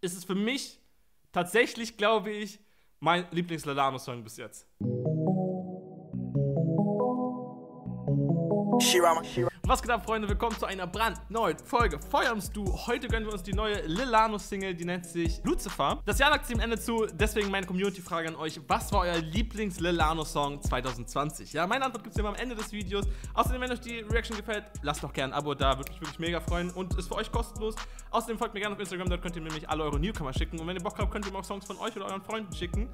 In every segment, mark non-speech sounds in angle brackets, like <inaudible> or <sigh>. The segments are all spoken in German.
ist es für mich tatsächlich, glaube ich, mein Lieblings-Lalano-Song bis jetzt. Shirama. Was geht ab, Freunde? Willkommen zu einer brandneuen Folge Feuer Du. Heute gönnen wir uns die neue Lilano-Single, die nennt sich Lucifer. Das Jahr neigt dem Ende zu, deswegen meine Community-Frage an euch. Was war euer Lieblings-Lilano-Song 2020? Ja, meine Antwort gibt es immer am Ende des Videos. Außerdem, wenn euch die Reaction gefällt, lasst doch gerne ein Abo da, würde mich wirklich mega freuen und ist für euch kostenlos. Außerdem folgt mir gerne auf Instagram, dort könnt ihr mir nämlich alle eure Newcomer schicken. Und wenn ihr Bock habt, könnt ihr mir auch Songs von euch oder euren Freunden schicken.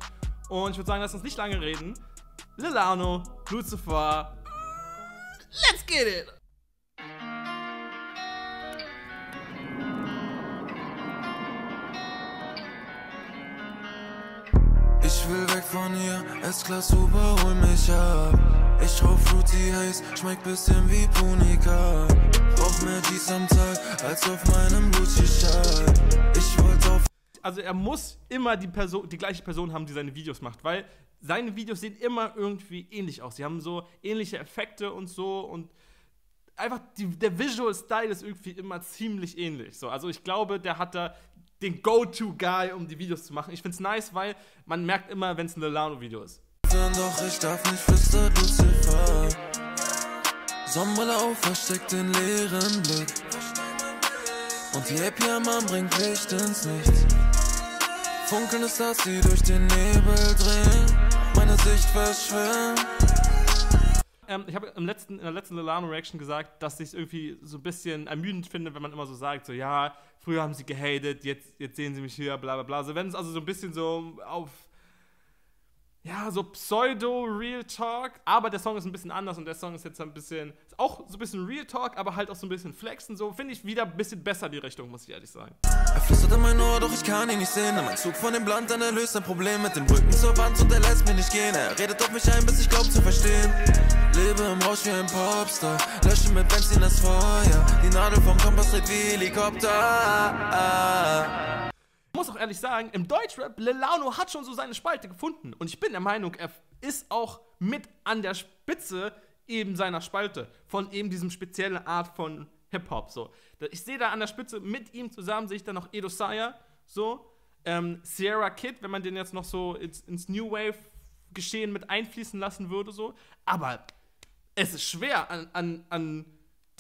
Und ich würde sagen, lasst uns nicht lange reden. Lilano, Lucifer, Let's get it! Von hier, S-Klasse überhol mich ab. Ich rauch Fruity Haze, schmeckt bisschen wie Punika. Brauch mehr G's am Tag, als auf meinem Gucci-Schal. Ich wollte auf also er muss immer die Person, die gleiche Person haben, die seine Videos macht, weil seine Videos sehen immer irgendwie ähnlich aus. Sie haben so ähnliche Effekte und so und einfach die, der Visual Style ist irgendwie immer ziemlich ähnlich. So, also ich glaube, der hat da den Go-To-Guy, um die Videos zu machen. Ich find's nice, weil man merkt immer, wenn es ein Lilano-Video ist. Doch ich darf nicht flüstern, Lucifer. Sonnenbrille auf, versteckt den leeren Blick. Und die AP am Arm bringt Licht ins Nichts. Funkeln ist, dass sie durch den Nebel drehen. Meine Sicht verschwimmt. Ähm, ich habe im letzten, in der letzten Lilano-Reaction gesagt, dass ich es irgendwie so ein bisschen ermüdend finde, wenn man immer so sagt, so ja, früher haben sie gehatet, jetzt, jetzt sehen sie mich hier, bla bla bla. So, wenn es also so ein bisschen so auf ja, so Pseudo-Real Talk, aber der Song ist ein bisschen anders und der Song ist jetzt ein bisschen, ist auch so ein bisschen Real Talk, aber halt auch so ein bisschen Flexen, so finde ich wieder ein bisschen besser die Richtung, muss ich ehrlich sagen. Er flüstert in mein Ohr, doch ich kann ihn nicht sehen. Mein Zug von dem Blatt, dann er löst ein Problem mit dem Rücken zur Wand und er lässt mich nicht gehen. Er redet auf mich ein, bis ich glaub zu verstehen. Lebe im Rausch wie ein Popstar, lösche mit Benzin das Feuer. Die Nadel vom Kompass dreht wie Helikopter ehrlich sagen, im Deutschrap, Lelano hat schon so seine Spalte gefunden. Und ich bin der Meinung, er ist auch mit an der Spitze eben seiner Spalte. Von eben diesem speziellen Art von Hip-Hop. So. Ich sehe da an der Spitze mit ihm zusammen, sehe ich da noch Edo Saya, so. Ähm, Sierra Kid, wenn man den jetzt noch so ins, ins New Wave-Geschehen mit einfließen lassen würde, so. Aber es ist schwer, an, an, an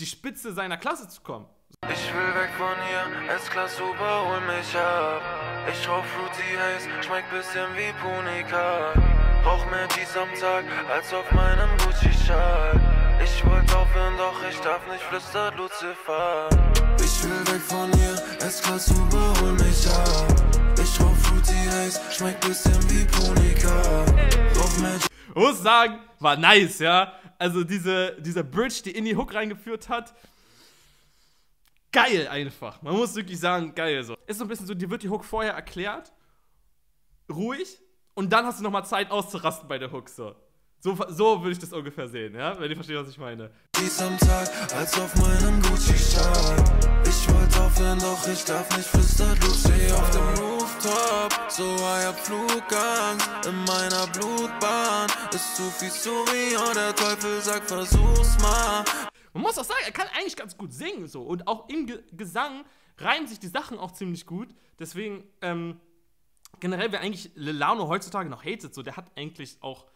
die Spitze seiner Klasse zu kommen. Ich will weg von hier, S-Klasse überhol mich ab. Ich rauch Fruity Haze, schmeckt bisschen wie Punika. Brauch mehr G's am Tag, als auf meinem Gucci-Schal. Ich wollte aufhören, doch ich darf nicht, flüstert Lucifer. Ich will weg von hier, S-Klasse überhol mich ab. Ich rauch Fruity Haze, schmeckt bisschen wie Punika. Brauch mehr G's muss sagen, war nice, ja. Also diese, dieser Bridge, die in die Hook reingeführt hat, geil einfach. Man muss wirklich sagen, geil so. Ist so ein bisschen so, dir wird die Hook vorher erklärt, ruhig, und dann hast du nochmal Zeit auszurasten bei der Hook so. So, so würde ich das ungefähr sehen, ja? Wenn ihr versteht, was ich meine. Dies am Tag, als auf meinem Gucci-Schal. Ich wollte aufhören, doch ich darf nicht flüstern. Lucy auf dem Rooftop, so ein Flugangst in meiner Blutbahn. Ist zu viel Surreal, der Teufel sagt, versuch's mal. Man muss auch sagen, er kann eigentlich ganz gut singen so. Und auch im Ge Gesang reimen sich die Sachen auch ziemlich gut. Deswegen, ähm, generell, wer eigentlich Lelano heutzutage noch hatet, so, der hat eigentlich auch.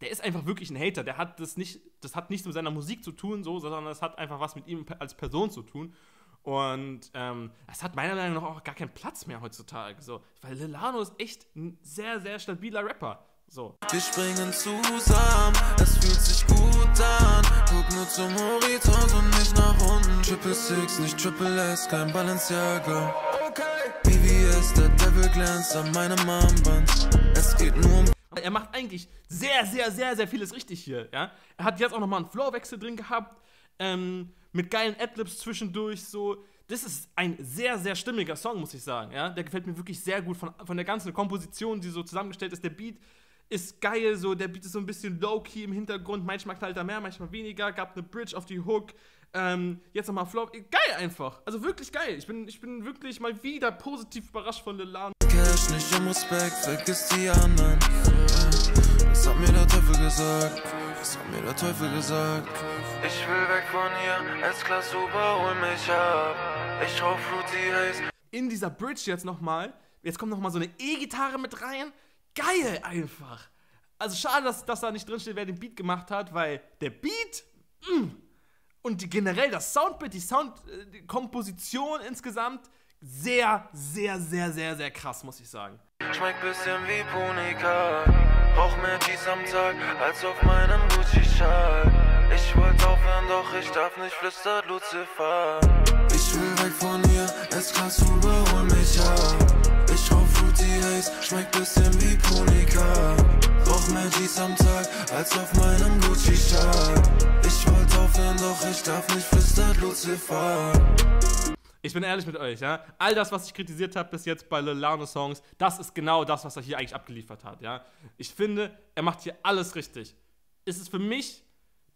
Der ist einfach wirklich ein Hater. Der hat das nicht, das hat nichts mit seiner Musik zu tun, so, sondern das hat einfach was mit ihm als Person zu tun. Und ähm, es hat meiner Meinung nach auch gar keinen Platz mehr heutzutage. So. Weil Lelano ist echt ein sehr, sehr stabiler Rapper. So. Wir springen zusammen, es fühlt sich gut an. Guck nur zum Horizont und nicht nach unten. Triple Six, nicht Triple S, kein Balenciaga. Okay. BVS, der Devil glänzt an meinem Armband. Es geht nur um. Er macht eigentlich sehr, sehr, sehr, sehr vieles richtig hier. Ja? Er hat jetzt auch nochmal einen Floorwechsel drin gehabt. Ähm, mit geilen Adlibs zwischendurch so. Das ist ein sehr, sehr stimmiger Song, muss ich sagen. Ja? Der gefällt mir wirklich sehr gut von, von der ganzen Komposition, die so zusammengestellt ist. Der Beat ist geil, so, der Beat ist so ein bisschen low-key im Hintergrund, manchmal knallt er mehr, manchmal weniger, gab eine Bridge auf die Hook, ähm, jetzt nochmal Flow, geil einfach, also wirklich geil, ich bin, ich bin wirklich mal wieder positiv überrascht von Lelan. Cash nicht im Respekt, vergiss die anderen, das hat mir der Teufel gesagt, das hat mir der Teufel gesagt. Ich will weg von hier, S-Klasse überhol mich ab, ich rauch Fruity Haze. in dieser Bridge jetzt nochmal, jetzt kommt nochmal so eine E-Gitarre mit rein. Geil einfach. Also schade, dass, dass da nicht drinsteht, wer den Beat gemacht hat, weil der Beat mh, mm, und die, generell das Soundbild, die Soundkomposition äh, insgesamt sehr, sehr, sehr, sehr, sehr krass, muss ich sagen. Schmeckt bisschen wie Punika. Brauch mehr G's am Tag als auf meinem Gucci-Schal. Ich wollte aufhören, doch ich darf nicht, flüstert Lucifer. Ich will weg von hier, S-Klasse überhol mich ab. Ich rauch Fruity Haze, schmeckt bisschen wie Punika. Brauch mehr G's am Tag als auf meinem Gucci-Schal. Ich wollte aufhören, doch ich darf nicht, flüstert Lucifer. Ich bin ehrlich mit euch, ja. All das, was ich kritisiert habe bis jetzt bei Lilano Songs, das ist genau das, was er hier eigentlich abgeliefert hat, ja. Ich finde, er macht hier alles richtig. Es ist für mich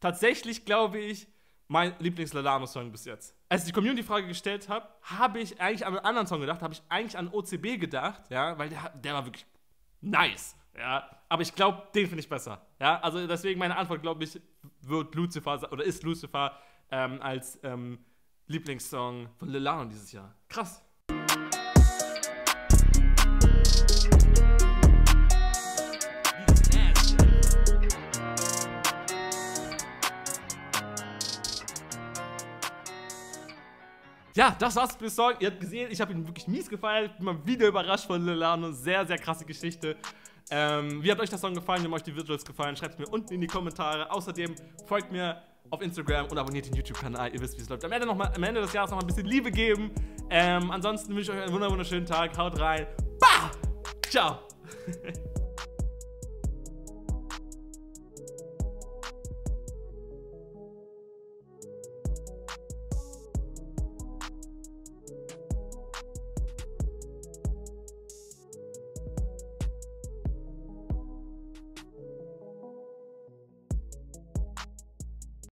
tatsächlich, glaube ich, mein Lieblings-Lilano-Song bis jetzt. Als ich die Community-Frage gestellt habe, habe ich eigentlich an einen anderen Song gedacht, habe ich eigentlich an OCB gedacht, ja, weil der, der war wirklich nice, ja. Aber ich glaube, den finde ich besser, ja. Also deswegen meine Antwort, glaube ich, wird Lucifer oder ist Lucifer ähm, als ähm, Lieblingssong von Lilano dieses Jahr. Krass. Ja, das war's für Song. Ihr habt gesehen, ich habe ihn wirklich mies gefeiert. Bin mal wieder überrascht von Lilano. Sehr, sehr krasse Geschichte. Ähm, wie hat euch der Song gefallen? Wie haben euch die Visuals gefallen? Schreibt es mir unten in die Kommentare. Außerdem folgt mir auf Instagram und abonniert den YouTube-Kanal. Ihr wisst, wie es läuft. Am Ende, noch mal, am Ende des Jahres noch mal ein bisschen Liebe geben. Ähm, ansonsten wünsche ich euch einen wunderschönen Tag. Haut rein. Bah! Ciao. <laughs>